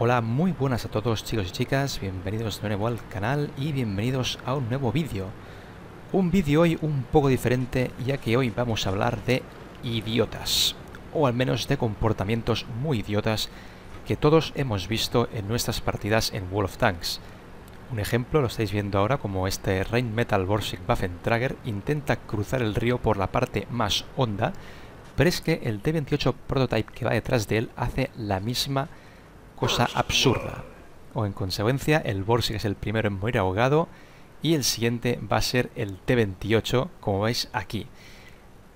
Hola, muy buenas a todos chicos y chicas, bienvenidos de nuevo al canal y bienvenidos a un nuevo vídeo. Un vídeo hoy un poco diferente ya que hoy vamos a hablar de idiotas, o al menos de comportamientos muy idiotas que todos hemos visto en nuestras partidas en World of Tanks. Un ejemplo lo estáis viendo ahora como este Rain Metal Borsig Waffentrager intenta cruzar el río por la parte más honda, pero es que el T-28 Prototype que va detrás de él hace la misma absurda. O en consecuencia, el Borsig es el primero en morir ahogado y el siguiente va a ser el T-28, como veis aquí.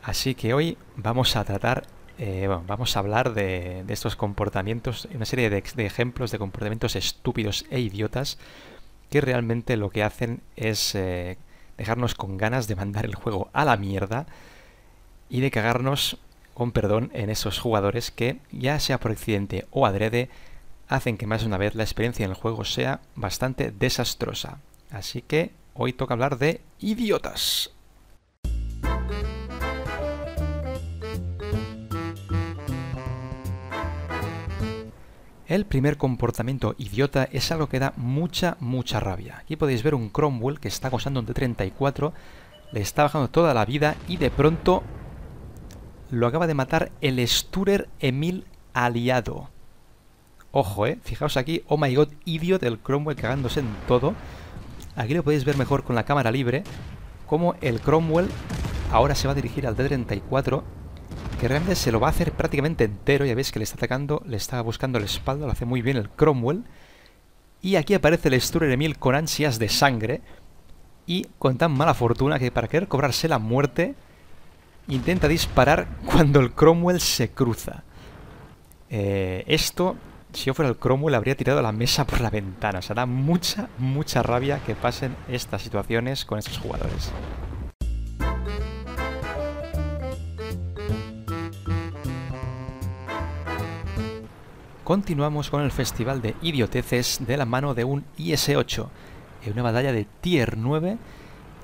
Así que hoy vamos a tratar, eh, vamos a hablar de, estos comportamientos, una serie de, ejemplos de comportamientos estúpidos e idiotas que realmente lo que hacen es eh, dejarnos con ganas de mandar el juego a la mierda y de cagarnos, con perdón, en esos jugadores que, ya sea por accidente o adrede, hacen que más de una vez la experiencia en el juego sea bastante desastrosa. Así que hoy toca hablar de idiotas. El primer comportamiento idiota es algo que da mucha, mucha rabia. Aquí podéis ver un Cromwell que está gozando un T-34, le está bajando toda la vida y de pronto lo acaba de matar el Sturer Emil aliado. Ojo, eh. Fijaos aquí, oh my god, idiot, del Cromwell cagándose en todo. Aquí lo podéis ver mejor con la cámara libre. Como el Cromwell ahora se va a dirigir al D-34. Que realmente se lo va a hacer prácticamente entero. Ya veis que le está atacando, le está buscando el espalda. Lo hace muy bien el Cromwell. Y aquí aparece el Sturer Emil con ansias de sangre. Y con tan mala fortuna que para querer cobrarse la muerte, intenta disparar cuando el Cromwell se cruza. Eh, esto si yo fuera el Cromwell habría tirado la mesa por la ventana. O sea, da mucha, mucha rabia que pasen estas situaciones con estos jugadores. Continuamos con el festival de idioteces de la mano de un IS-8, en una batalla de Tier 9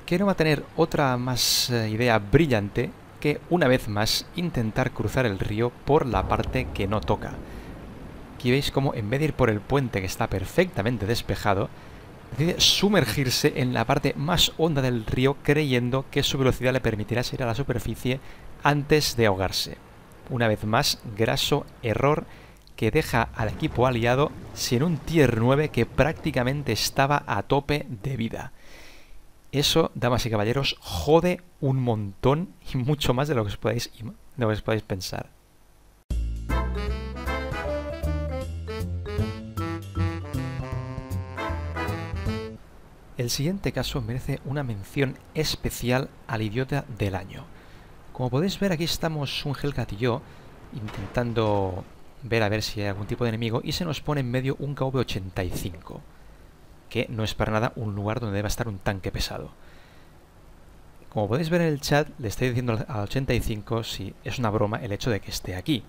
que no va a tener otra más eh, idea brillante que, una vez más, intentar cruzar el río por la parte que no toca. Aquí veis cómo en vez de ir por el puente que está perfectamente despejado, decide sumergirse en la parte más honda del río creyendo que su velocidad le permitirá salir a la superficie antes de ahogarse. Una vez más, graso error que deja al equipo aliado sin un tier 9 que prácticamente estaba a tope de vida. Eso, damas y caballeros, jode un montón y mucho más de lo que os podáis, de lo que os podáis pensar. El siguiente caso merece una mención especial al idiota del año. Como podéis ver aquí estamos un Hellcat y yo intentando ver a ver si hay algún tipo de enemigo y se nos pone en medio un KV-85 que no es para nada un lugar donde deba estar un tanque pesado. Como podéis ver en el chat, le estoy diciendo al 85 si es una broma el hecho de que esté aquí.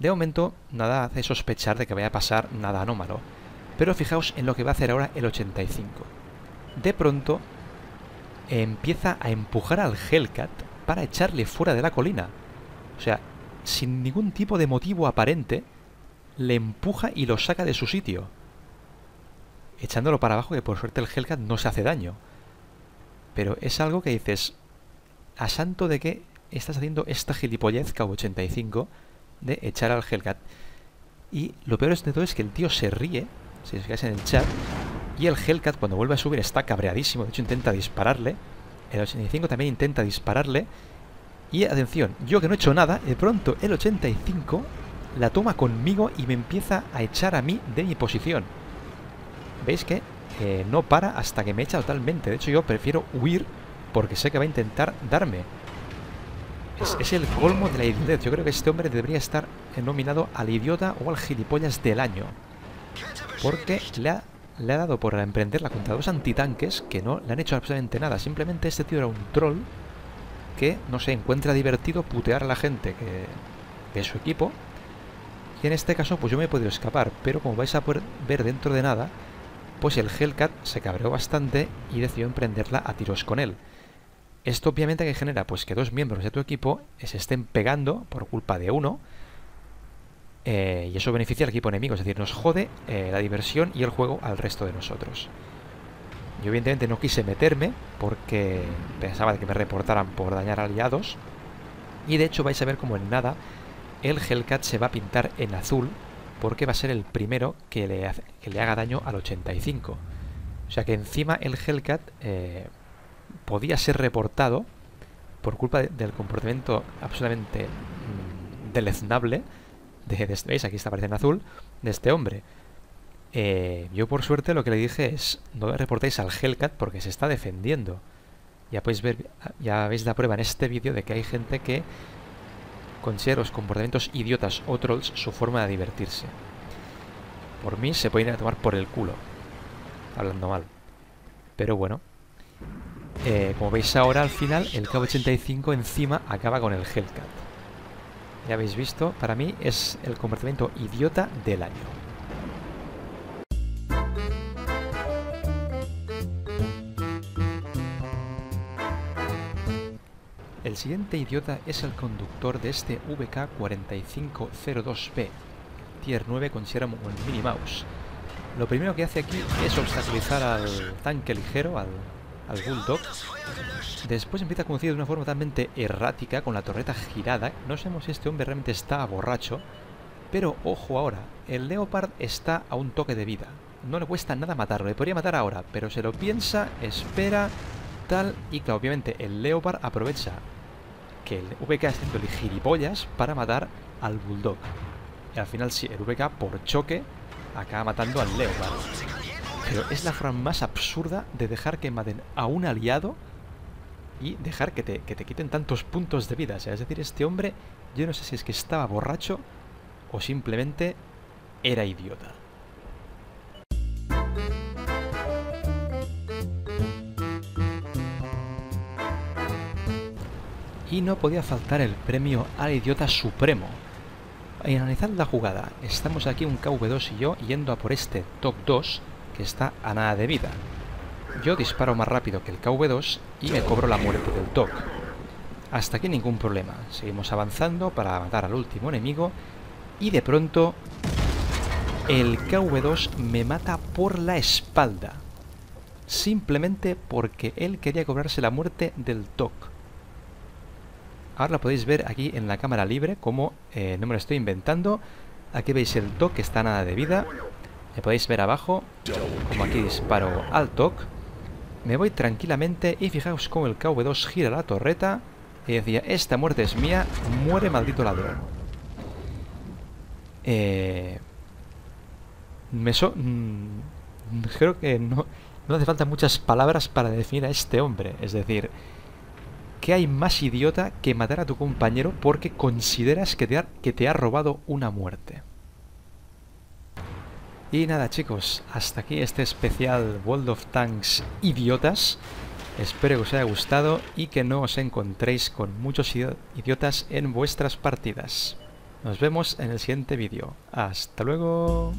De momento, nada hace sospechar de que vaya a pasar nada anómalo, pero fijaos en lo que va a hacer ahora el 85 de pronto empieza a empujar al Hellcat para echarle fuera de la colina. O sea, sin ningún tipo de motivo aparente, le empuja y lo saca de su sitio. Echándolo para abajo, que por suerte el Hellcat no se hace daño. Pero es algo que dices, ¿a santo de qué estás haciendo esta gilipollez KV-85 de echar al Hellcat? Y lo peor de todo es que el tío se ríe, si os fijáis en el chat, y el Hellcat cuando vuelve a subir está cabreadísimo, de hecho intenta dispararle. El 85 también intenta dispararle. Y atención, yo que no he hecho nada, de pronto el 85 la toma conmigo y me empieza a echar a mí de mi posición. ¿Veis que eh, no para hasta que me echa totalmente? De hecho yo prefiero huir porque sé que va a intentar darme. Es, es el colmo de la idiotez. Yo creo que este hombre debería estar nominado al idiota o al gilipollas del año. Porque le ha le ha dado por emprenderla contra dos antitanques que no le han hecho absolutamente nada. Simplemente este tío era un troll que, no se encuentra divertido putear a la gente que, es su equipo. Y en este caso, pues yo me he podido escapar. Pero como vais a poder ver dentro de nada, pues el Hellcat se cabreó bastante y decidió emprenderla a tiros con él. Esto obviamente que genera pues que dos miembros de tu equipo se estén pegando por culpa de uno Eh, y eso beneficia al equipo enemigo, es decir, nos jode eh, la diversión y el juego al resto de nosotros. Yo evidentemente no quise meterme porque pensaba que me reportaran por dañar aliados. Y de hecho vais a ver como en nada el Hellcat se va a pintar en azul porque va a ser el primero que le, que le haga daño al 85. O sea que encima el Hellcat eh, podía ser reportado por culpa del comportamiento absolutamente mm, deleznable de, de, ¿veis? Aquí está apareciendo en azul, de este hombre. Eh, yo por suerte lo que le dije es no le reportéis al Hellcat porque se está defendiendo. Ya podéis ver, ya veis la prueba en este vídeo de que hay gente que considera los comportamientos idiotas o trolls su forma de divertirse. Por mí se pueden ir a tomar por el culo, hablando mal. Pero bueno, eh, como veis ahora al final, el K85 encima acaba con el Hellcat. Ya habéis visto, para mí es el comportamiento idiota del año. El siguiente idiota es el conductor de este VK4502B, Tier 9 con Sierra Mini Mouse. Lo primero que hace aquí es obstaculizar al tanque ligero, al, al Bulldog. Después empieza a conducir de una forma totalmente errática, con la torreta girada. No sabemos si este hombre realmente está borracho. Pero ojo ahora, el Leopard está a un toque de vida. No le cuesta nada matarlo, le podría matar ahora, pero se lo piensa, espera, tal, y que obviamente el Leopard aprovecha que el VK está haciendo gilipollas para matar al Bulldog. Y al final sí, el VK por choque acaba matando al Leopard. Pero es la forma más absurda de dejar que maten a un aliado y dejar que te, que te quiten tantos puntos de vida. Es decir, este hombre, yo no sé si es que estaba borracho o simplemente era idiota. y no podía faltar el premio al idiota supremo. En analizar la jugada, estamos aquí un KV2 y yo yendo a por este top 2 que está a nada de vida. Yo disparo más rápido que el KV2 y me cobro la muerte del TOC. Hasta aquí ningún problema. Seguimos avanzando para matar al último enemigo y de pronto el KV2 me mata por la espalda. Simplemente porque él quería cobrarse la muerte del TOC. Ahora lo podéis ver aquí en la cámara libre, como eh, no me lo estoy inventando. Aquí veis el TOC que está nada de vida. Me podéis ver abajo, como aquí disparo al TOC. Me voy tranquilamente y fijaos cómo el KV2 gira la torreta y decía, esta muerte es mía, muere maldito ladrón. Eh... Me so... Mm, creo que no, no hace falta muchas palabras para definir a este hombre. Es decir, ¿Qué hay más idiota que matar a tu compañero porque consideras que te ha, que te ha robado una muerte? Y nada chicos, hasta aquí este especial World of Tanks idiotas. Espero que os haya gustado y que no os encontréis con muchos idiotas en vuestras partidas. Nos vemos en el siguiente vídeo. ¡Hasta luego!